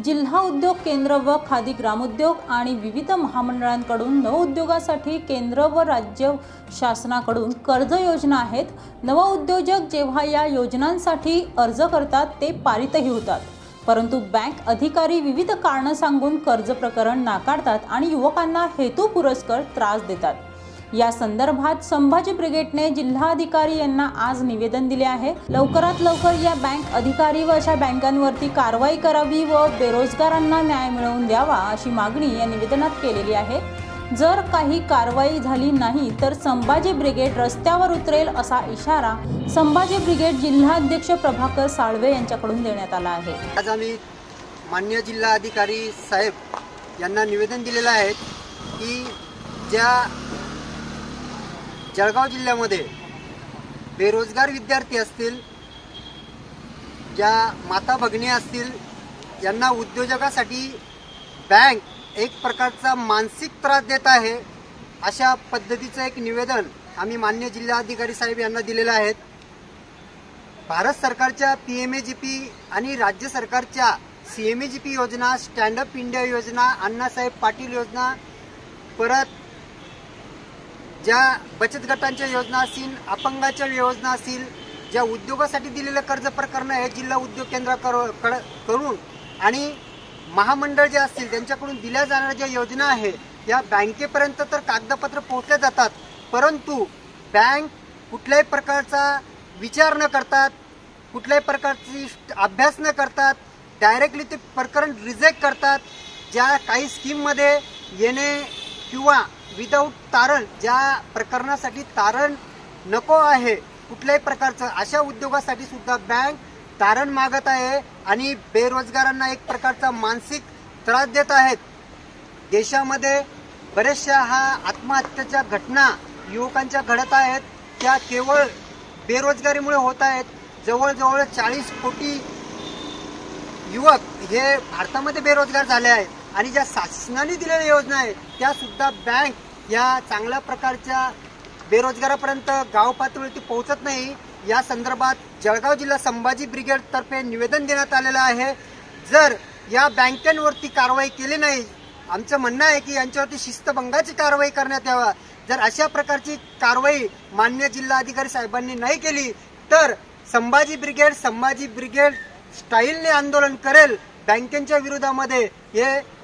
जिल्हा उद्योग केंद्र व खादी ग्रामोद्योग आणि विविध महामंडळांकडून नवउद्योगासाठी केंद्र व राज्य शासनाकडून कर्ज योजना आहेत. नवउद्योजक जेव्हा या योजनांसाठी अर्ज करतात ते पारितही होतात. परंतु बँक अधिकारी विविध कारणं सांगून कर्ज प्रकरण नाकारतात आणि युवकांना हेतू पुरस्कर त्रास देतात. या संदर्भात संभाजी ब्रिगेडने जिल्हाधिकारी यांना आज निवेदन दिले आहे. लवकरात लवकर या बँक अधिकारी व अशा बँकांवरती कारवाई करावी व बेरोजगारांना न्याय मिळवून द्यावा अशी मागणी या निवेदनात केलेली आहे. जर काही कारवाई झाली नाही तर संभाजी ब्रिगेड रस्त्यावर उतरेल असा इशारा संभाजी ब्रिगेड जिल्हाध्यक्ष प्रभाकर साळवे यांच्याकडून देण्यात आला आहे. आज आम्ही मान्य जिल्हा अधिकारी साहेब यांना निवेदन दिलेलं आहे की ज्या जळगाव जिल्ह्यामध्ये बेरोजगार विद्यार्थी असतील ज्या माता भगिनी असतील यांना उद्योजकासाठी बँक एक प्रकारचा मानसिक त्रास देत आहे अशा पद्धतीचं एक निवेदन आम्ही मान्य जिल्हाधिकारी साहेब यांना दिलेलं आहेत भारत सरकारच्या P M E G P आणि राज्य सरकारच्या C M E G P योजना स्टँडअप इंडिया योजना अण्णासाहेब पाटील योजना परत ज्या बचत गटांच्या योजना असतील अपंगाच्या योजना असतील ज्या उद्योगासाठी दिलेलं कर्ज प्रकरणं आहे जिल्हा उद्योग केंद्र करून आणि महामंडळ जे असतील त्यांच्याकडून दिल्या जाणाऱ्या ज्या योजना आहे या बँकेपर्यंत तर कागदपत्र पोहोचल्या जातात. परंतु बँक कुठल्याही प्रकारचा विचार न करतात कुठल्याही प्रकारची अभ्यास न करतात डायरेक्टली ते प्रकरण रिजेक्ट करतात. ज्या काही स्कीममध्ये येणे किंवा विदाऊट तारण ज्या प्रकरणासाठी तारण नको आहे कुठल्याही प्रकारचं अशा उद्योगासाठी सुद्धा बँक तारण मागत आहे आणि बेरोजगारांना एक प्रकारचा मानसिक त्रास देत आहेत. देशामध्ये बऱ्याचशा हा आत्महत्येच्या घटना युवकांच्या घडत आहेत. त्या केवळ बेरोजगारीमुळे होत आहेत. जवळजवळ चाळीस कोटी युवक हे भारतामध्ये बेरोजगार झाले आहेत. आणि ज्या शासनाने दिलेल्या योजना आहेत त्या सुद्धा बँक या चांगल्या प्रकारच्या बेरोजगारापर्यंत गाव पातळीवरती पोहोचत नाही. या संदर्भात जळगाव जिल्हा संभाजी ब्रिगेड तर्फे निवेदन देण्यात आलेलं आहे. जर या बँकांवरती कारवाई केली नाही आमचं म्हणणं आहे की यांच्यावरती शिस्तभंगाची कारवाई करण्यात यावा. जर अशा प्रकारची कारवाई मान्य जिल्हाधिकारी साहेबांनी नाही केली तर संभाजी ब्रिगेड संभाजी ब्रिगेड स्टाईलने आंदोलन करेल. बँकेच्या विरोधामध्ये हे